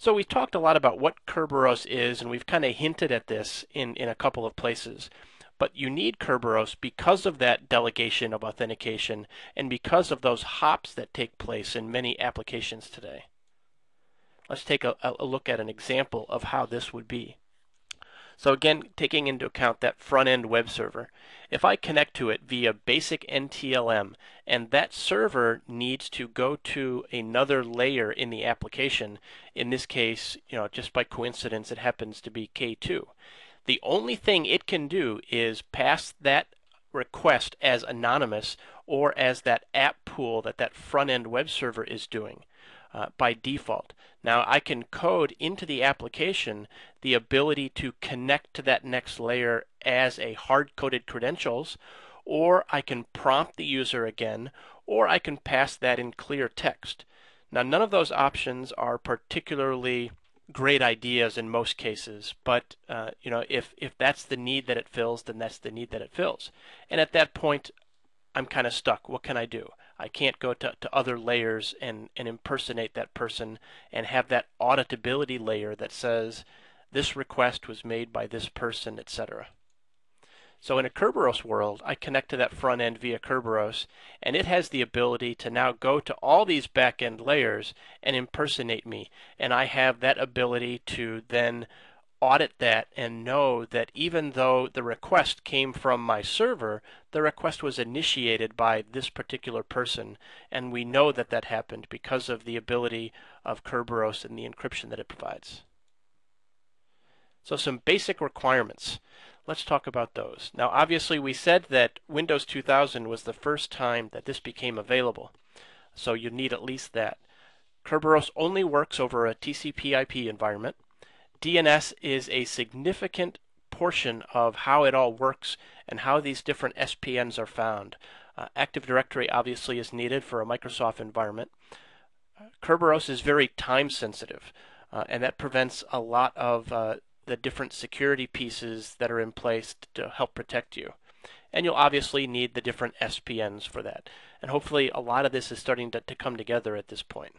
So we've talked a lot about what Kerberos is, and we've kind of hinted at this in, in a couple of places. But you need Kerberos because of that delegation of authentication and because of those hops that take place in many applications today. Let's take a, a look at an example of how this would be. So again, taking into account that front-end web server, if I connect to it via basic NTLM and that server needs to go to another layer in the application, in this case, you know, just by coincidence it happens to be K2. The only thing it can do is pass that request as anonymous or as that app pool that that front-end web server is doing uh, by default. Now I can code into the application the ability to connect to that next layer as a hard-coded credentials, or I can prompt the user again, or I can pass that in clear text. Now none of those options are particularly great ideas in most cases, but uh, you know if if that's the need that it fills, then that's the need that it fills. And at that point, I'm kind of stuck. What can I do? I can't go to, to other layers and, and impersonate that person and have that auditability layer that says this request was made by this person, etc. So in a Kerberos world, I connect to that front end via Kerberos, and it has the ability to now go to all these back end layers and impersonate me. And I have that ability to then audit that and know that even though the request came from my server, the request was initiated by this particular person, and we know that that happened because of the ability of Kerberos and the encryption that it provides. So some basic requirements. Let's talk about those. Now obviously we said that Windows 2000 was the first time that this became available, so you need at least that. Kerberos only works over a TCP IP environment. DNS is a significant portion of how it all works and how these different SPNs are found. Uh, Active Directory obviously is needed for a Microsoft environment. Kerberos is very time sensitive, uh, and that prevents a lot of uh, the different security pieces that are in place to help protect you. And you'll obviously need the different SPNs for that. And hopefully a lot of this is starting to, to come together at this point.